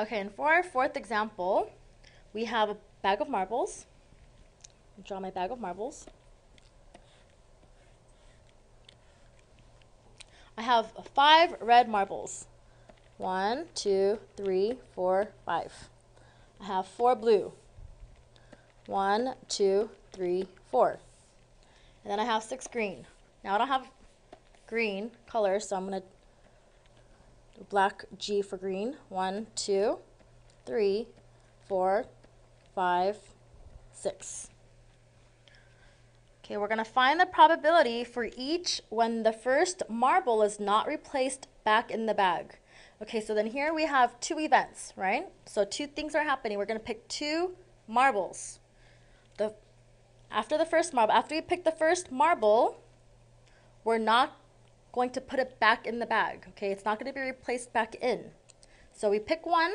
Okay, and for our fourth example, we have a bag of marbles. Draw my bag of marbles. I have five red marbles. One, two, three, four, five. I have four blue. One, two, three, four. And then I have six green. Now I don't have green color, so I'm going to black G for green. One, two, three, four, five, six. Okay, we're going to find the probability for each when the first marble is not replaced back in the bag. Okay, so then here we have two events, right? So two things are happening. We're going to pick two marbles. The after the first marble, after we pick the first marble, we're not going to put it back in the bag. Okay, it's not going to be replaced back in. So we pick one,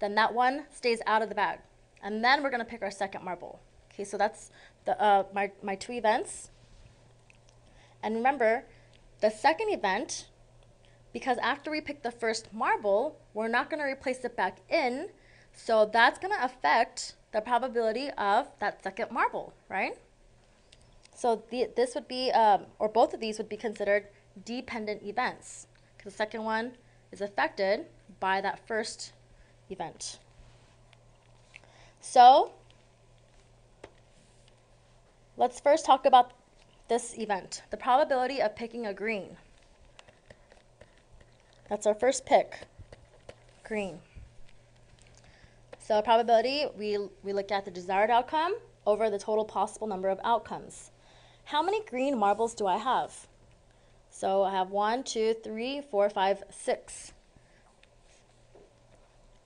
then that one stays out of the bag. And then we're going to pick our second marble. Okay, so that's the, uh, my, my two events. And remember, the second event, because after we pick the first marble, we're not going to replace it back in. So that's going to affect the probability of that second marble, right? So the, this would be, um, or both of these would be considered dependent events because the second one is affected by that first event. So let's first talk about this event, the probability of picking a green. That's our first pick, green. So probability, we, we look at the desired outcome over the total possible number of outcomes. How many green marbles do I have? So I have one, two, three, four, five, six.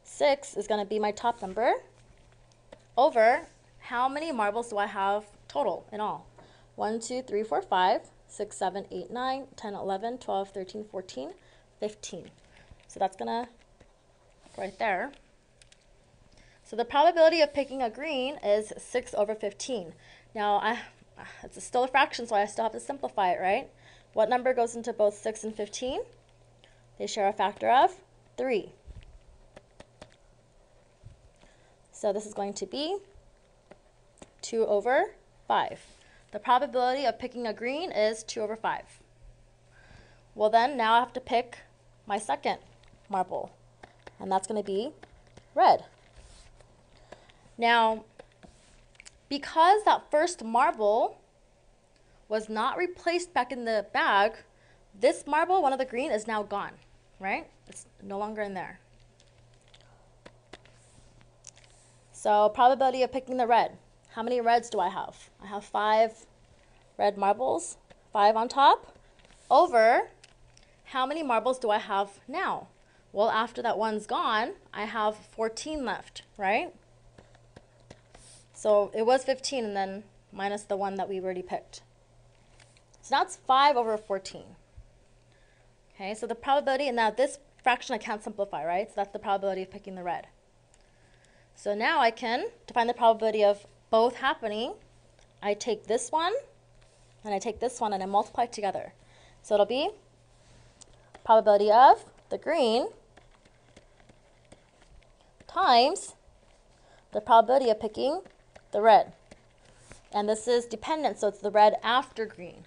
Six is going to be my top number over how many marbles do I have total in all? 1, 2, 3, 4, 5, 6, 7, 8, 9, 10, 11, 12, 13, 14, 15. So that's going to right there. So the probability of picking a green is 6 over 15. Now, I, it's still a fraction, so I still have to simplify it, right? What number goes into both 6 and 15? They share a factor of 3. So this is going to be 2 over 5. The probability of picking a green is 2 over 5. Well then, now I have to pick my second marble, and that's going to be red. Now, because that first marble was not replaced back in the bag, this marble, one of the green, is now gone, right? It's no longer in there. So probability of picking the red. How many reds do I have? I have five red marbles, five on top, over how many marbles do I have now? Well, after that one's gone, I have 14 left, right? So it was 15 and then minus the one that we already picked. So now it's 5 over 14. Okay, so the probability, and now this fraction I can't simplify, right? So that's the probability of picking the red. So now I can, to find the probability of both happening, I take this one, and I take this one, and I multiply together. So it'll be probability of the green times the probability of picking the red. And this is dependent, so it's the red after green.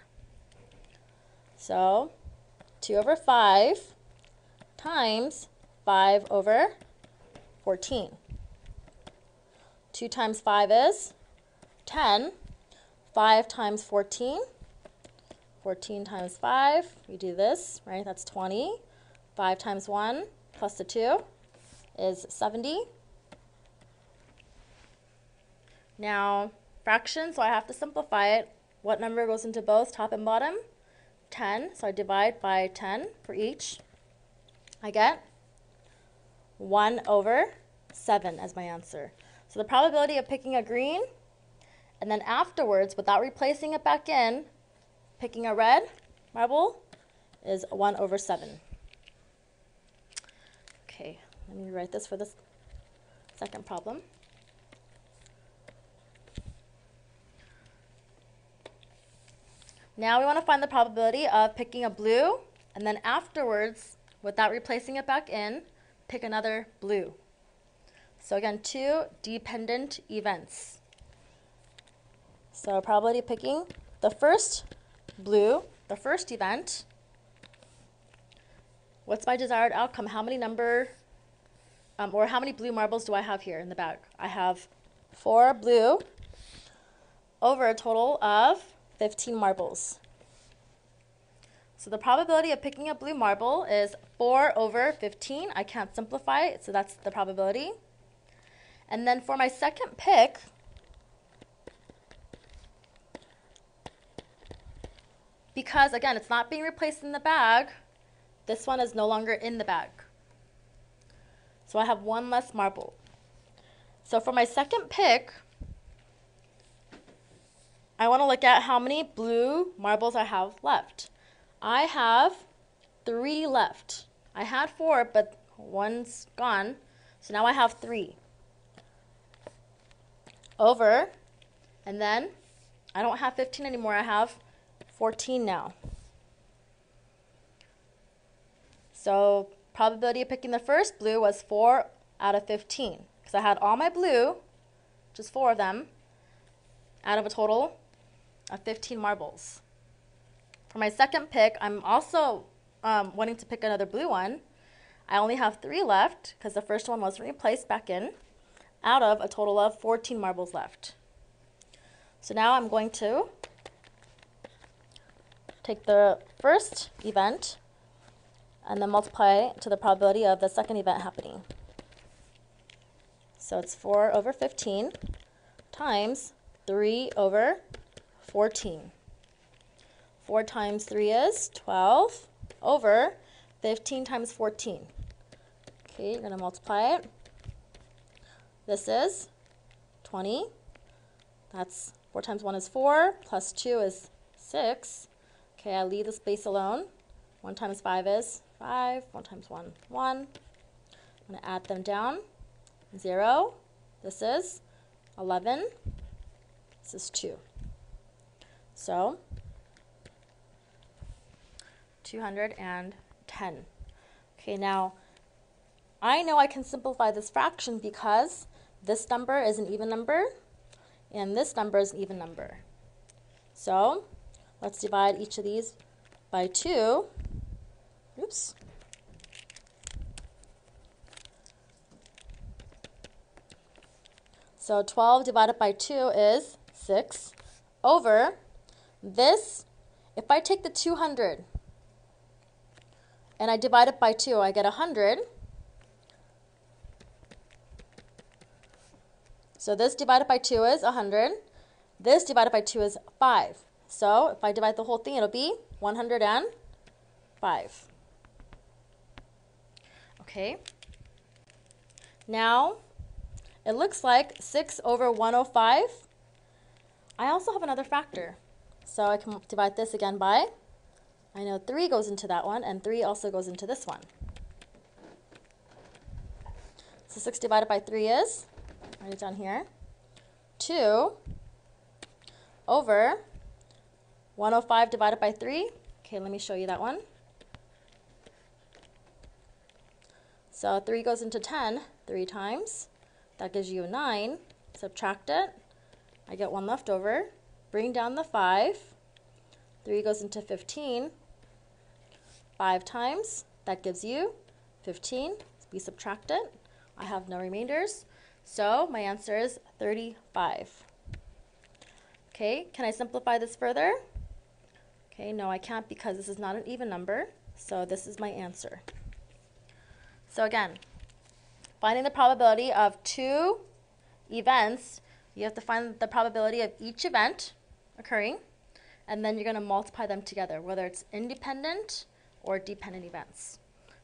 So 2 over 5 times 5 over 14. 2 times 5 is 10. 5 times 14. 14 times 5, we do this, right? That's 20. 5 times 1 plus the 2 is 70. Now, fraction, so I have to simplify it. What number goes into both top and bottom? 10, so I divide by 10 for each. I get 1 over 7 as my answer. So the probability of picking a green, and then afterwards, without replacing it back in, picking a red marble is 1 over 7. Okay, let me write this for this second problem. Now we want to find the probability of picking a blue, and then afterwards, without replacing it back in, pick another blue. So again, two dependent events. So probability picking the first blue, the first event. What's my desired outcome? How many number, um, or how many blue marbles do I have here in the bag? I have four blue over a total of 15 marbles. So the probability of picking a blue marble is 4 over 15. I can't simplify it, so that's the probability. And then for my second pick, because again, it's not being replaced in the bag, this one is no longer in the bag. So I have one less marble. So for my second pick, I want to look at how many blue marbles I have left. I have three left. I had four, but one's gone. So now I have three. Over, and then I don't have 15 anymore. I have 14 now. So probability of picking the first blue was 4 out of 15. Because I had all my blue, just four of them, out of a total of 15 marbles. For my second pick, I'm also um, wanting to pick another blue one. I only have three left because the first one was replaced back in out of a total of 14 marbles left. So now I'm going to take the first event and then multiply to the probability of the second event happening. So it's 4 over 15 times 3 over 14. 4 times 3 is 12 over 15 times 14. Okay, you're going to multiply it. This is 20. That's 4 times 1 is 4, plus 2 is 6. Okay, I leave the space alone. 1 times 5 is 5. 1 times 1, 1. I'm going to add them down. 0. This is 11. This is 2. So 210. Okay, now I know I can simplify this fraction because this number is an even number and this number is an even number. So let's divide each of these by 2. Oops. So 12 divided by 2 is 6 over this. If I take the 200 and I divide it by 2, I get 100. So this divided by 2 is 100. This divided by 2 is 5. So if I divide the whole thing, it'll be 105. Okay. Now, it looks like 6 over 105. I also have another factor. So I can divide this again by I know 3 goes into that one, and 3 also goes into this one. So 6 divided by 3 is, write it down here, 2 over 105 divided by 3. Okay, let me show you that one. So 3 goes into 10 three times. That gives you 9. Subtract it. I get 1 left over. Bring down the 5. 3 goes into 15. 5 times, that gives you 15. We subtract it. I have no remainders. So my answer is 35. Okay, can I simplify this further? Okay, no I can't because this is not an even number. So this is my answer. So again, finding the probability of two events, you have to find the probability of each event occurring, and then you're going to multiply them together, whether it's independent or dependent events.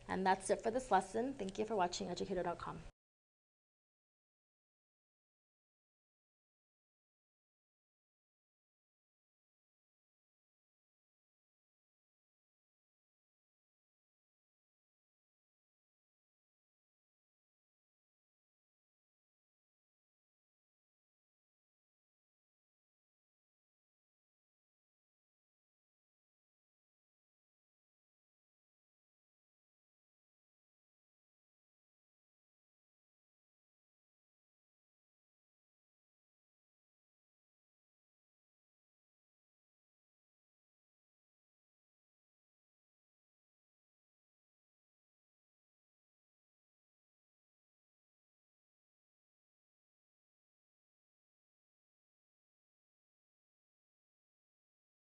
And that's it for this lesson. Thank you for watching educator.com.